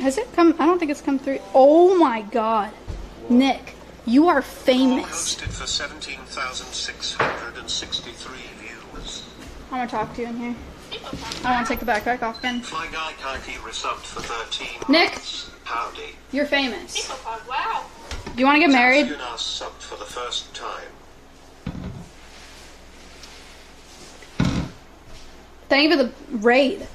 Has it come? I don't think it's come through. Oh my god. Nick, you are famous. Posted for 17,663 views. I'm gonna talk to you in here. I want to take the backpack off again. Fly Guy Kaiki resubbed for 13 Nick. months. Howdy. You're famous. Wow. Do you want to get married? Now subbed for the first time. Thank you for the raid.